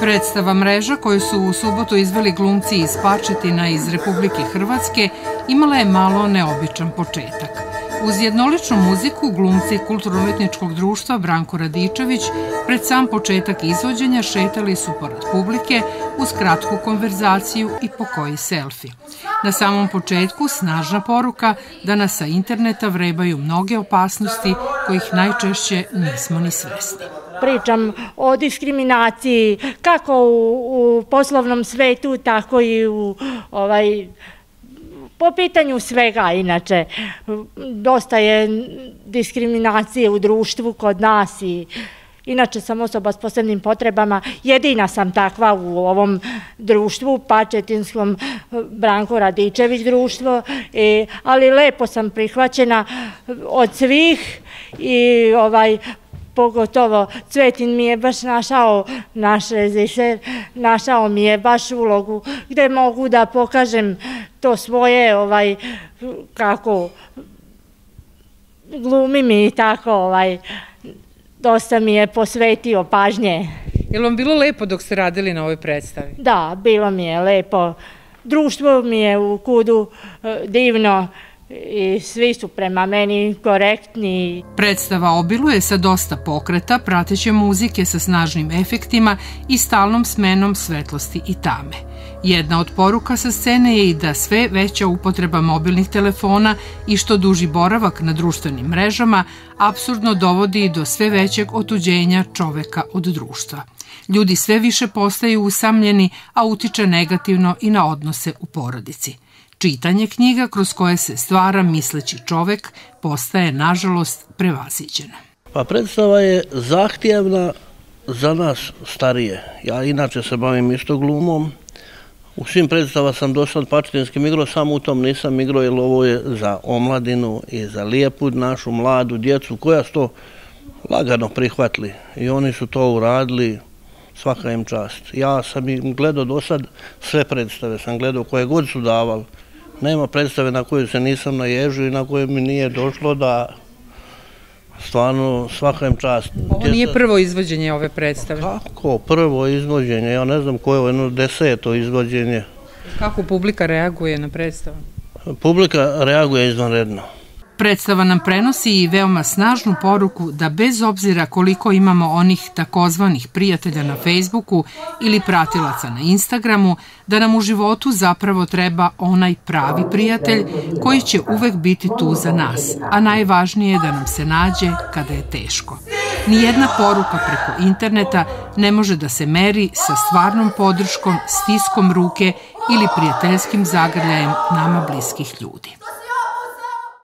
Predstava mreža koju su u subotu izveli glumci iz Pačetina iz Republike Hrvatske imala je malo neobičan početak. Uz jednoličnu muziku glumci Kulturno-umetničkog društva Branko Radičević pred sam početak izvođenja šetali su pored publike uz kratku konverzaciju i pokoji selfi. Na samom početku snažna poruka da nas sa interneta vrebaju mnoge opasnosti kojih najčešće nismo ni svesni pričam o diskriminaciji kako u, u poslovnom svetu, tako i u ovaj po pitanju svega inače. Dosta je diskriminacije u društvu kod nas i Inače sam osoba s posebnim potrebama, jedina sam takva u ovom društvu, Pačetinskom Branko Radičević društvo, i, ali lepo sam prihvaćena od svih i ovaj pogotovo Cvetin mi je baš našao naš reziser, našao mi je baš ulogu gde mogu da pokažem to svoje, ovaj, kako glumi mi i tako, ovaj, dosta mi je posvetio pažnje. Je li vam bilo lepo dok ste radili na ovoj predstavi? Da, bilo mi je lepo. Društvo mi je u kudu eh, divno i svi su prema meni korektni. Predstava obiluje sa dosta pokreta, prateće muzike sa snažnim efektima i stalnom smenom svetlosti i tame. Jedna od poruka sa scene je i da sve veća upotreba mobilnih telefona i što duži boravak na društvenim mrežama absurdno dovodi do sve većeg otuđenja čoveka od društva. Ljudi sve više postaju usamljeni, a utiče negativno i na odnose u porodici. Čitanje knjiga kroz koje se stvara misleći čovek postaje, nažalost, prevaziđena. Pa predstava je zahtjevna za nas starije. Ja inače se bavim isto glumom. U svim predstava sam došao od pačetinskim igrao, samo u tom nisam igrao, jer ovo je za omladinu i za lijepu našu mladu djecu koja su to lagano prihvatili. I oni su to uradili, svaka im čast. Ja sam im gledao do sad sve predstave, sam gledao koje god su davali nema predstave na koju se nisam naježio i na koju mi nije došlo da stvarno svakajem čast. Ovo nije prvo izvođenje ove predstave? Kako prvo izvođenje? Ja ne znam koje je jedno deseto izvođenje. Kako publika reaguje na predstavu? Publika reaguje izvanredno. Predstava nam prenosi i veoma snažnu poruku da bez obzira koliko imamo onih takozvanih prijatelja na Facebooku ili pratilaca na Instagramu, da nam u životu zapravo treba onaj pravi prijatelj koji će uvek biti tu za nas, a najvažnije je da nam se nađe kada je teško. Nijedna poruka preko interneta ne može da se meri sa stvarnom podrškom, stiskom ruke ili prijateljskim zagrljajem nama bliskih ljudi.